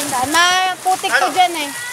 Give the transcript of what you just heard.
Na, daan. Maputik to ano? dyan eh.